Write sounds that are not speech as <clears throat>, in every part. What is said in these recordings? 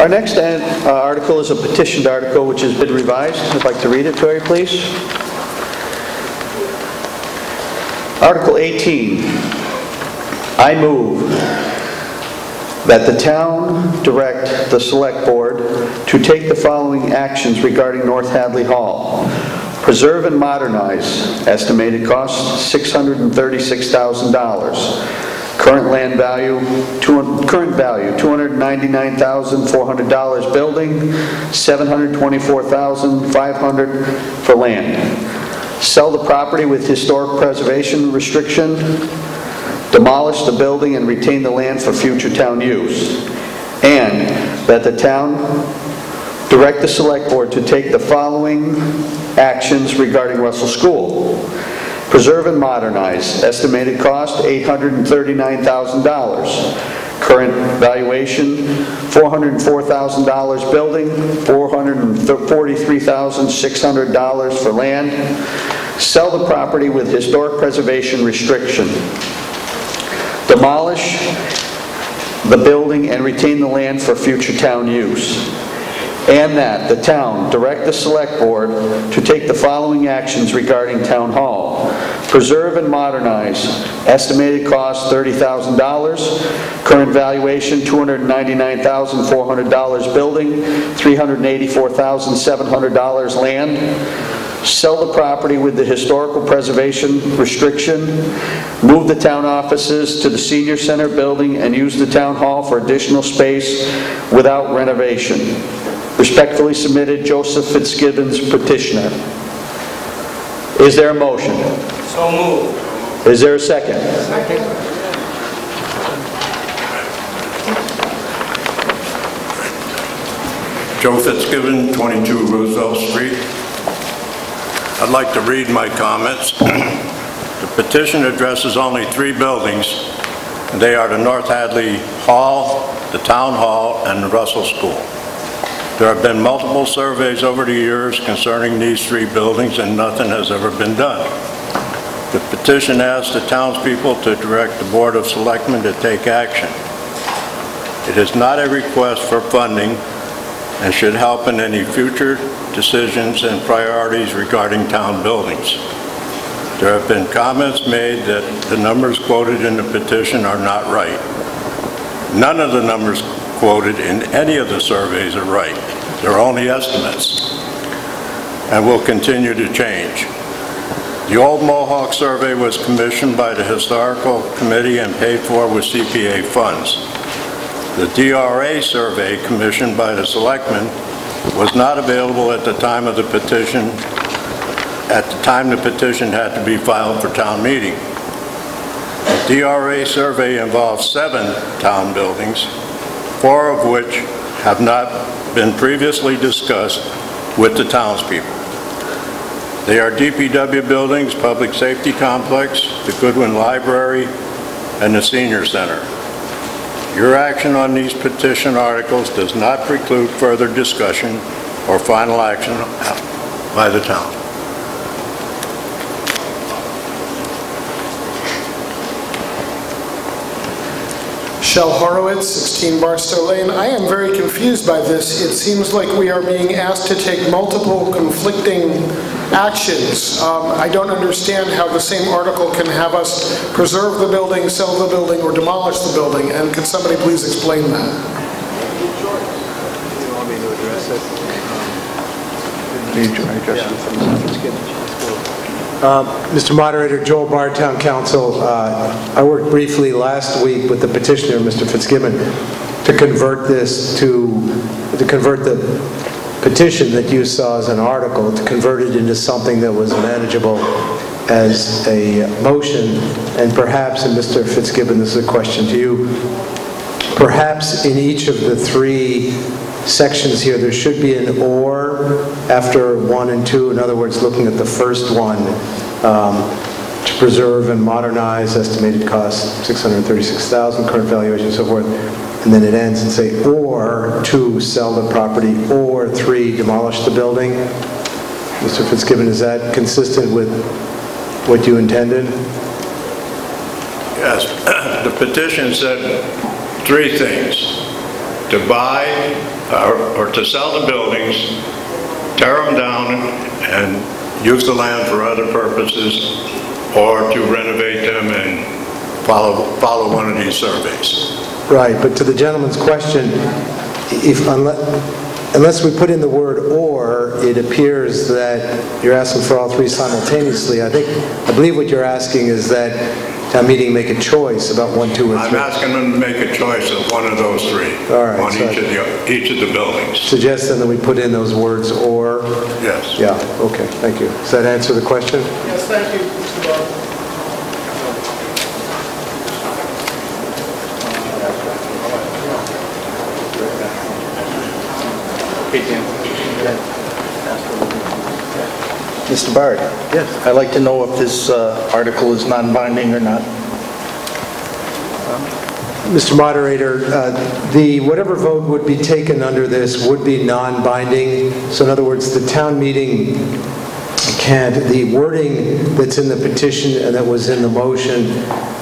Our next uh, article is a petitioned article which has been revised. I'd like to read it to you, please. Article 18. I move that the town direct the select board to take the following actions regarding North Hadley Hall. Preserve and modernize, estimated cost $636,000. Current land value, two- current value, $299,400 building, 724,500 for land. Sell the property with historic preservation restriction, demolish the building and retain the land for future town use. And that the town direct the select board to take the following actions regarding Russell School. Preserve and modernize, estimated cost $839,000. Current valuation, $404,000 building, $443,600 for land. Sell the property with historic preservation restriction. Demolish the building and retain the land for future town use. And that the town direct the select board to take the following actions regarding town hall. Preserve and modernize, estimated cost $30,000, current valuation $299,400 building, $384,700 land. Sell the property with the historical preservation restriction, move the town offices to the senior center building and use the town hall for additional space without renovation. Respectfully submitted, Joseph Fitzgibbons petitioner. Is there a motion? So moved. Is there a second? Second. Joe Fitzgibbon, 22 Roosevelt Street. I'd like to read my comments. <clears throat> The petition addresses only three buildings. And they are the North Hadley Hall, the Town Hall, and the Russell School. There have been multiple surveys over the years concerning these three buildings, and nothing has ever been done. The petition asks the townspeople to direct the Board of Selectmen to take action. It is not a request for funding and should help in any future decisions and priorities regarding town buildings. There have been comments made that the numbers quoted in the petition are not right. None of the numbers quoted in any of the surveys are right. They're only estimates and will continue to change. The old Mohawk survey was commissioned by the Historical Committee and paid for with CPA funds. The DRA survey commissioned by the selectmen was not available at the time of the petition, at the time the petition had to be filed for town meeting. The DRA survey involved seven town buildings, four of which have not been previously discussed with the townspeople. They are DPW buildings, Public Safety Complex, the Goodwin Library, and the Senior Center. Your action on these petition articles does not preclude further discussion or final action by the town. Shel Horowitz, 16 Barstow Lane. I am very confused by this. It seems like we are being asked to take multiple conflicting actions. Um, I don't understand how the same article can have us preserve the building, sell the building, or demolish the building, and can somebody please explain that? Mr. Moderator, Joel Bard, Town Counsel. Uh, I worked briefly last week with the petitioner, Mr. Fitzgibbon, to convert this to, to convert the petition that you saw as an article, to convert it into something that was manageable as a motion. And perhaps, and Mr. Fitzgibbon, this is a question to you, perhaps in each of the three sections here, there should be an or after one and two. In other words, looking at the first one, um, to preserve and modernize, estimated cost 636,000, current valuation, and so forth. And then it ends and say, or two, sell the property, or three, demolish the building. Mr. Fitzgibbon, is that consistent with what you intended? Yes, <coughs> the petition said three things. To buy, or to sell the buildings, tear them down and use the land for other purposes, or to renovate them and follow, follow one of these surveys. Right, but to the gentleman's question, if, unless, unless we put in the word "or," it appears that you're asking for all three simultaneously. I think, I believe what you're asking is that town meeting make a choice about one, two, or three. I'm three. asking them to make a choice of one of those three. All right, On so- each of the, each of the buildings, Suggest then that we put in those words "or." yes. Yeah, okay, thank you. Does that answer the question? Yes, thank you, Mr. Bard. Mr. Bard? Yes. I'd like to know if this uh, article is non-binding or not. Mr. Moderator, uh, the, whatever vote would be taken under this would be non-binding. So in other words, the town meeting can't, the wording that's in the petition and that was in the motion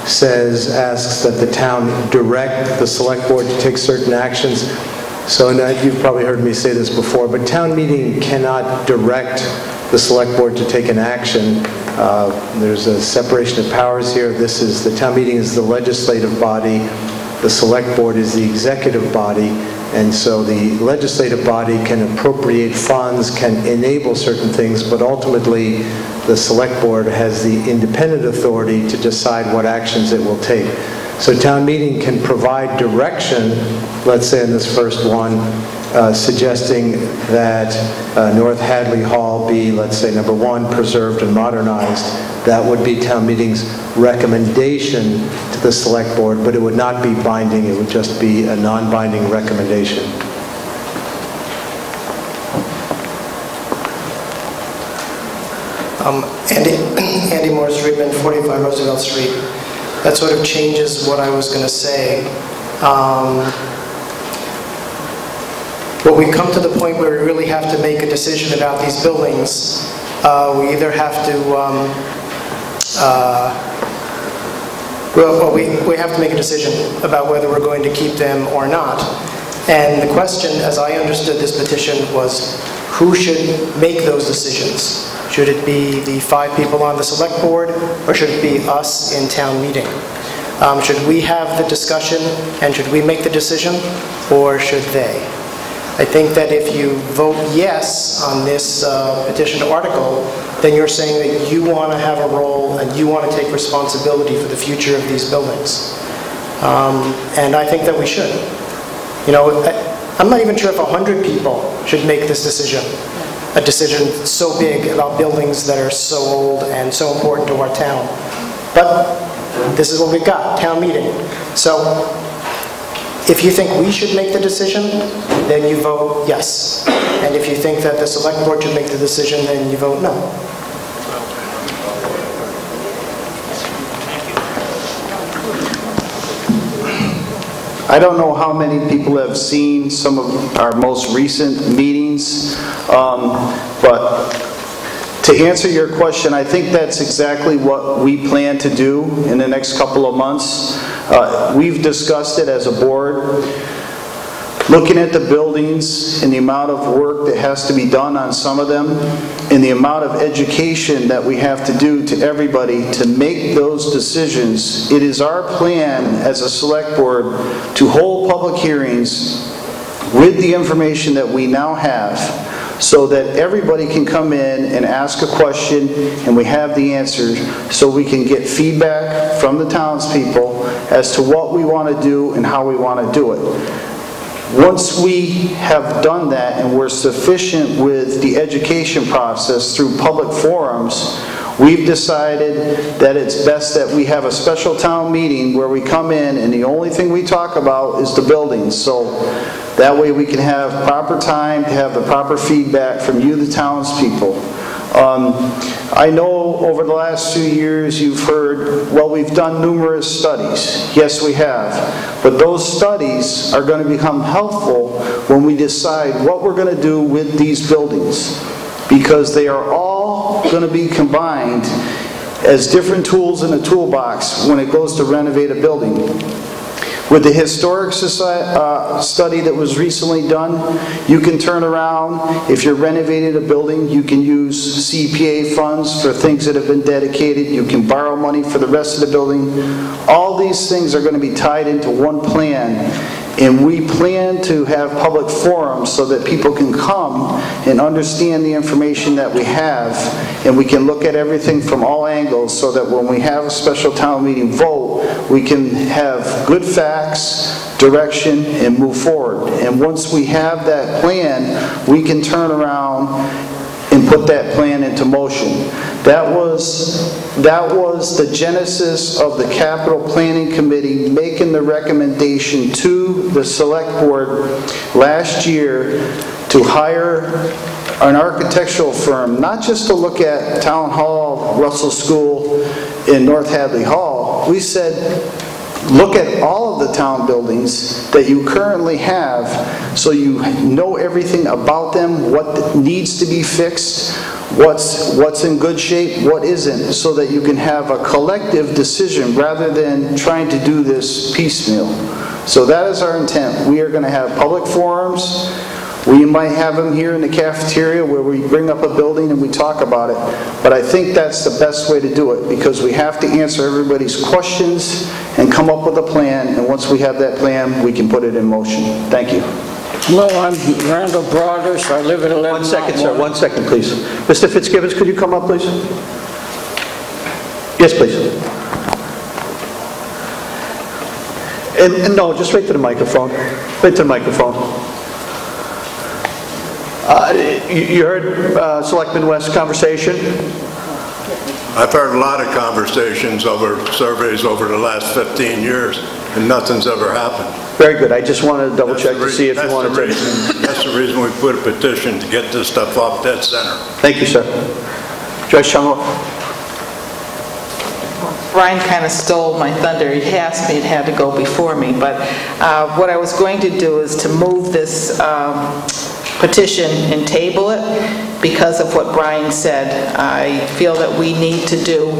says, asks that the town direct the select board to take certain actions. So, and uh, you've probably heard me say this before, but town meeting cannot direct the select board to take an action. Uh, There's a separation of powers here. This is, the town meeting is the legislative body, the select board is the executive body, and so the legislative body can appropriate funds, can enable certain things, but ultimately, the select board has the independent authority to decide what actions it will take. So town meeting can provide direction, let's say in this first one, uh, suggesting that uh, North Hadley Hall be, let's say, number one, preserved and modernized. That would be town meeting's recommendation to the select board, but it would not be binding, it would just be a non-binding recommendation. Um, Andy <clears throat> Andy Morris Friedman, 45 Roosevelt Street. That sort of changes what I was going to say. Um, When we come to the point where we really have to make a decision about these buildings, uh, we either have to, um, uh, well, well, we we have to make a decision about whether we're going to keep them or not. And the question, as I understood this petition, was who should make those decisions? Should it be the five people on the select board, or should it be us in town meeting? Um, Should we have the discussion, and should we make the decision, or should they? I think that if you vote yes on this uh, petition article, then you're saying that you want to have a role and you want to take responsibility for the future of these buildings. Um, And I think that we should. You know, I'm not even sure if 100 people should make this decision, a decision so big about buildings that are so old and so important to our town. But this is what we've got, town meeting. So if you think we should make the decision, then you vote yes. And if you think that the select board should make the decision, then you vote no. I don't know how many people have seen some of our most recent meetings, um, but to answer your question, I think that's exactly what we plan to do in the next couple of months. Uh, We've discussed it as a board, looking at the buildings and the amount of work that has to be done on some of them, and the amount of education that we have to do to everybody to make those decisions, it is our plan as a select board to hold public hearings with the information that we now have, so that everybody can come in and ask a question, and we have the answers, so we can get feedback from the townspeople as to what we want to do and how we want to do it. Once we have done that and we're sufficient with the education process through public forums, we've decided that it's best that we have a special town meeting where we come in and the only thing we talk about is the buildings. So that way we can have proper time to have the proper feedback from you, the townspeople. Um, I know over the last few years, you've heard, well, we've done numerous studies. Yes, we have. But those studies are going to become helpful when we decide what we're going to do with these buildings. Because they are all going to be combined as different tools in a toolbox when it goes to renovate a building. With the historic soci- uh, study that was recently done, you can turn around, if you're renovating a building, you can use CPA funds for things that have been dedicated, you can borrow money for the rest of the building. All these things are going to be tied into one plan, and we plan to have public forums so that people can come and understand the information that we have, and we can look at everything from all angles, so that when we have a special town meeting vote, we can have good facts, direction, and move forward. And once we have that plan, we can turn around and put that plan into motion. That was, that was the genesis of the capital planning committee making the recommendation to the select board last year to hire an architectural firm, not just to look at Town Hall, Russell School, in North Hadley Hall. We said, look at all of the town buildings that you currently have, so you know everything about them, what needs to be fixed, what's, what's in good shape, what isn't, so that you can have a collective decision rather than trying to do this piecemeal. So that is our intent. We are going to have public forums. We might have them here in the cafeteria where we bring up a building and we talk about it. But I think that's the best way to do it because we have to answer everybody's questions and come up with a plan. And once we have that plan, we can put it in motion. Thank you. Hello, I'm Randall Broadus, I live at 11 One second, sir, one second, please. Mr. Fitzgibbons, could you come up, please? Yes, please. And, and no, just right to the microphone, right to the microphone. Uh, You you heard uh, Selectman West's conversation? I've heard a lot of conversations over surveys over the last 15 years, and nothing's ever happened. Very good, I just wanted to double That's check the to see if reason- you wanted That's the to... reason, that's the reason we put a petition to get this stuff off dead center. Thank you, sir. Joyce Chunglo? Brian kind of stole my thunder. He asked me, it had to go before me, but uh, what I was going to do is to move this um, petition and table it because of what Brian said. I feel that we need to do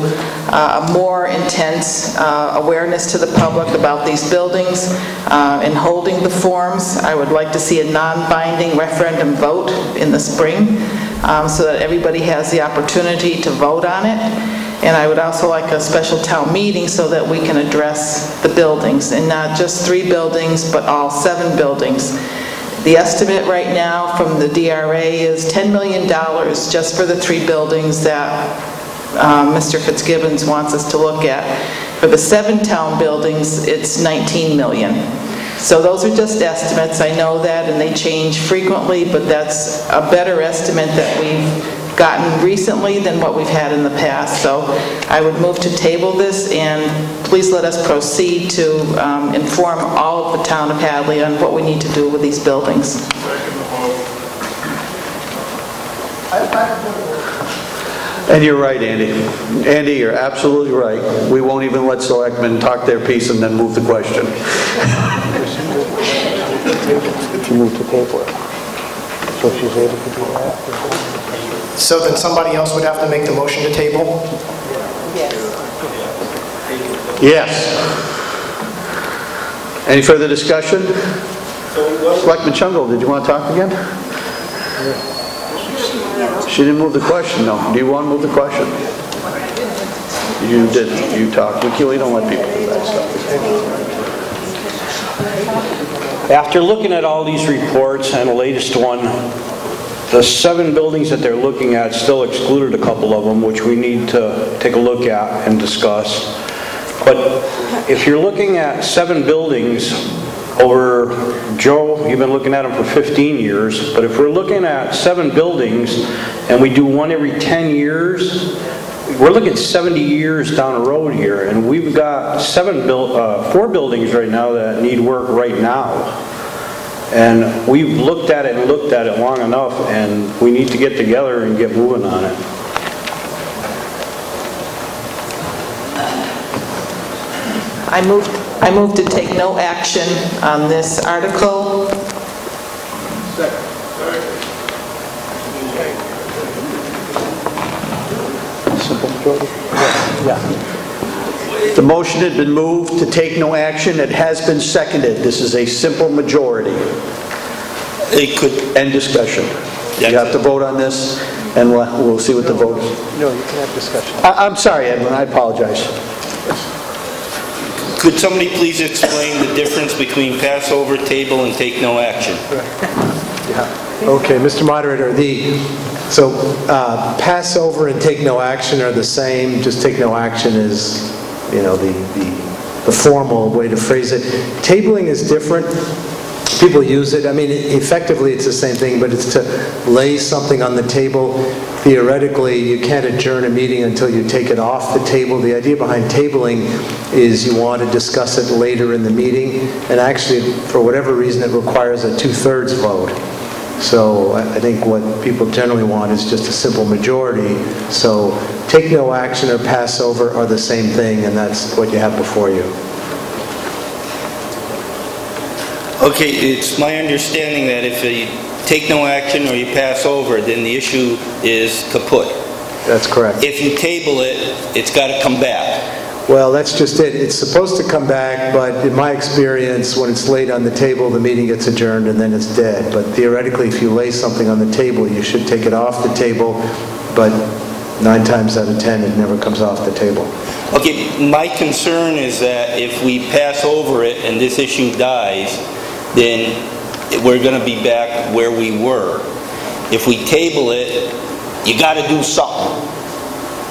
uh, a more intense uh, awareness to the public about these buildings uh, and holding the forms. I would like to see a non-binding referendum vote in the spring um, so that everybody has the opportunity to vote on it. And I would also like a special town meeting so that we can address the buildings, and not just three buildings, but all seven buildings. The estimate right now from the DRA is $10 million just for the three buildings that uh, Mr. Fitzgibbons wants us to look at. For the seven town buildings, it's 19 million. So those are just estimates, I know that, and they change frequently, but that's a better estimate that we've gotten recently than what we've had in the past. So I would move to table this, and please let us proceed to um, inform all of the town of Hadley on what we need to do with these buildings. And you're right, Andy. Andy, you're absolutely right. We won't even let selectmen talk their piece and then move the question. If you move to table it. So she's able to do that? So then somebody else would have to make the motion to table? Yes. Yes. Any further discussion? Selectman Chunglo, did you want to talk again? She didn't move the question, no. Do you want to move the question? You didn't. you talked. We don't let people do that stuff. After looking at all these reports and the latest one, the seven buildings that they're looking at still excluded a couple of them, which we need to take a look at and discuss. But if you're looking at seven buildings over, Joe, you've been looking at them for 15 years, but if we're looking at seven buildings and we do one every 10 years, we're looking 70 years down the road here, and we've got seven, buil- uh, four buildings right now that need work right now. And we've looked at it and looked at it long enough, and we need to get together and get moving on it. I moved, I move to take no action on this article. Simple majority? Yeah. The motion had been moved to take no action. It has been seconded. This is a simple majority. It could, End discussion. You have to vote on this, and we'll we'll see what the vote is. No, you can have discussion. I- I'm sorry, Edwin, I apologize. could somebody please explain the difference between Passover table, and take no action? Okay, Mr. Moderator, the, so uh, pass over and take no action are the same, just take no action is, you know, the, the the formal way to phrase it. Tabling is different. People use it, I mean, effectively, it's the same thing, but it's to lay something on the table. Theoretically, you can't adjourn a meeting until you take it off the table. The idea behind tabling is you want to discuss it later in the meeting, and actually, for whatever reason, it requires a two-thirds vote. So I think what people generally want is just a simple majority. So take no action or pass over are the same thing, and that's what you have before you. Okay, it's my understanding that if you take no action or you pass over, then the issue is kaput. That's correct. If you table it, it's got to come back. Well, that's just it. It's supposed to come back, but in my experience, when it's laid on the table, the meeting gets adjourned and then it's dead. But theoretically, if you lay something on the table, you should take it off the table, but nine times out of 10, it never comes off the table. Okay, my concern is that if we pass over it and this issue dies, then we're going to be back where we were. If we table it, you got to do something.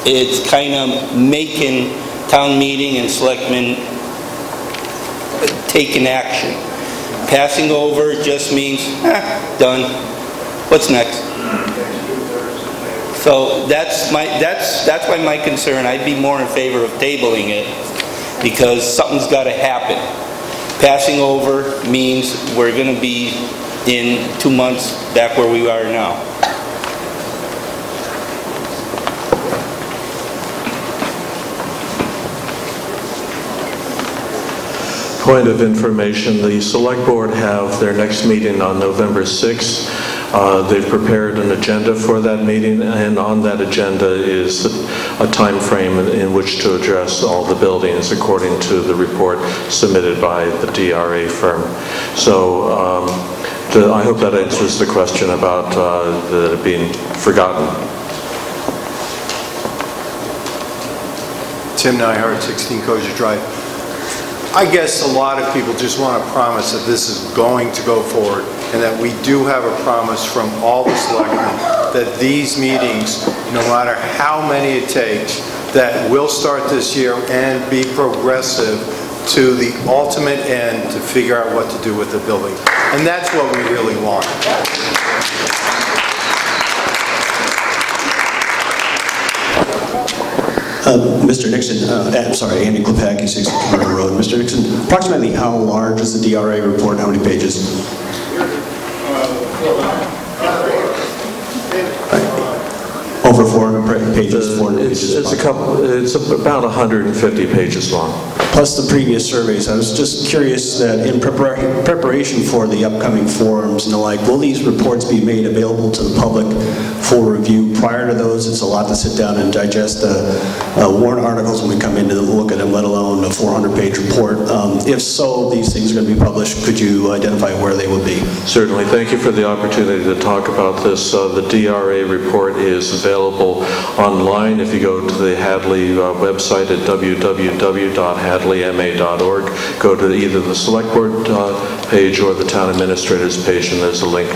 It's kind of making town meeting and selectmen taking action. Passing over just means, eh, done. What's next? So that's my, that's, that's why my concern, I'd be more in favor of tabling it, because something's gotta happen. Passing over means we're gonna be in two months back where we are now. Point of information, the Select Board have their next meeting on November 6th. Uh, They've prepared an agenda for that meeting, and on that agenda is a time frame in in which to address all the buildings according to the report submitted by the DRA firm. So um, I hope that answers the question about uh, being forgotten. Tim Nyhart, 16 Kosher Drive. I guess a lot of people just want to promise that this is going to go forward, and that we do have a promise from all the selectmen that these meetings, no matter how many it takes, that will start this year and be progressive to the ultimate end to figure out what to do with the building. And that's what we really want. Uh, Mr. Nixon, uh, I'm sorry, Andy Klepacki, 60 Myrtle Road. Mr. Nixon, approximately how large is the DRA report, how many pages? Over 400 pages, 400 It's pages. it's a couple, it's about 150 pages long. Plus the previous surveys. I was just curious that in prepar- preparation for the upcoming forums and the like, will these reports be made available to the public for review prior to those? It's a lot to sit down and digest the uh, warrant articles when we come in to look at them, let alone a 400-page report. Um, If so, these things are going to be published. Could you identify where they will be? Certainly. Thank you for the opportunity to talk about this. Uh, The DRA report is available online. If you go to the Hadley uh, website at www.hadleyma.org, go to either the Select Board uh, page or the Town Administrator's page, and there's a link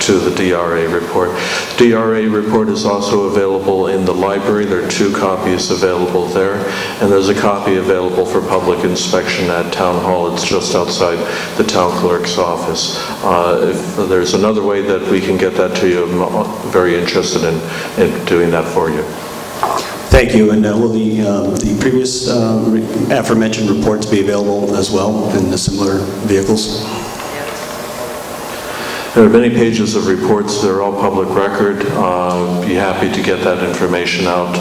to the DRA report. DRA report is also available in the library. There are two copies available there, and there's a copy available for public inspection at Town Hall. It's just outside the town clerk's office. Uh, If there's another way that we can get that to you, I'm uh, very interested in in doing that for you. Thank you. And uh, will the um, the previous uh, re- aforementioned reports be available as well in the similar vehicles? There are many pages of reports, they're all public record. Uh, Be happy to get that information out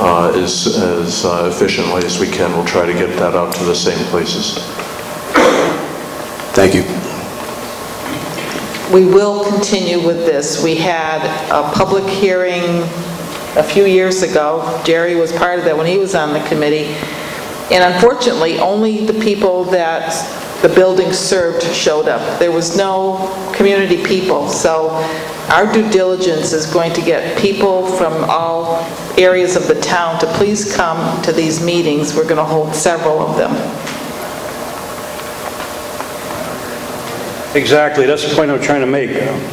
uh, as as uh, efficiently as we can. We'll try to get that out to the same places. Thank you. We will continue with this. We had a public hearing a few years ago. Jerry was part of that when he was on the committee. And unfortunately, only the people that the building served showed up. There was no community people, so our due diligence is going to get people from all areas of the town to please come to these meetings. We're going to hold several of them. Exactly, that's the point I'm trying to make.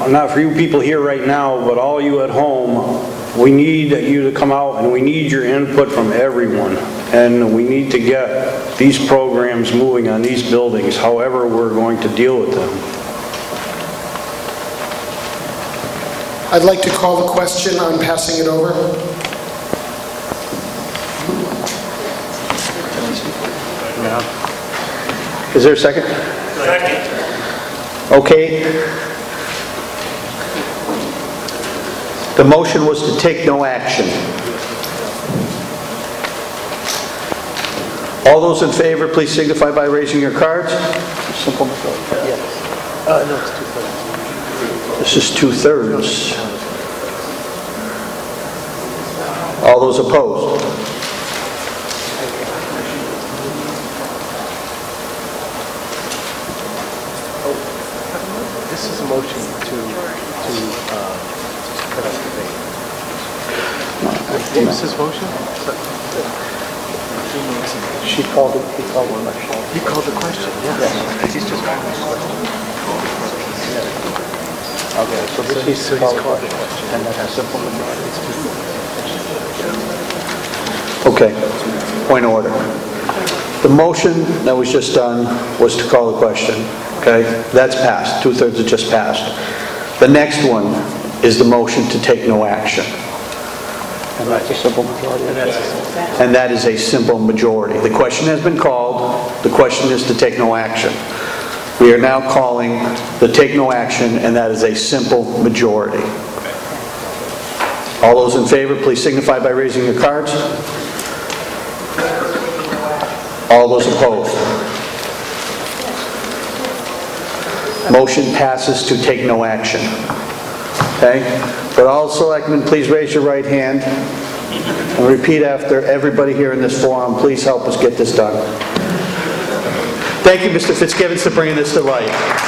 Not for you people here right now, but all you at home, we need you to come out and we need your input from everyone. And we need to get these programs moving on these buildings, however we're going to deal with them. I'd like to call the question on passing it over. Is there a second? Second. Okay. The motion was to take no action. All those in favor, please signify by raising your cards. Simple majority, yes. Uh, no, it's two-thirds. This is two-thirds. All those opposed? This is a motion to, to, uh, put up debate. What's his motion? She called it, he called one, He called the question, yes. He's just the question. Okay, so this is to call the question, and that has simple majority. Okay, point of order. The motion that was just done was to call the question, okay? That's passed, two-thirds have just passed. The next one is the motion to take no action, And that's a simple majority. and that is a simple majority. The question has been called, the question is to take no action. We are now calling the take no action, and that is a simple majority. All those in favor, please signify by raising your cards. All those opposed? Motion passes to take no action. Okay? But all selectmen, please raise your right hand and repeat after everybody here in this forum. Please help us get this done. Thank you, Mr. Fitzgibbons, for bringing this to light.